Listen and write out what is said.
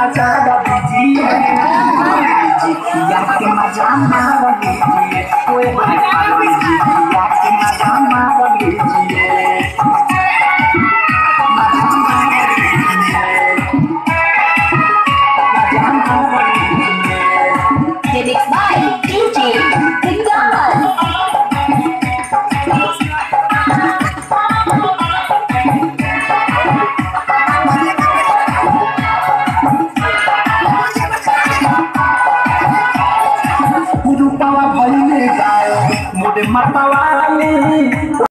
ना हजार दीजिए पार्वती जी खिया के मजा मार मरतवाली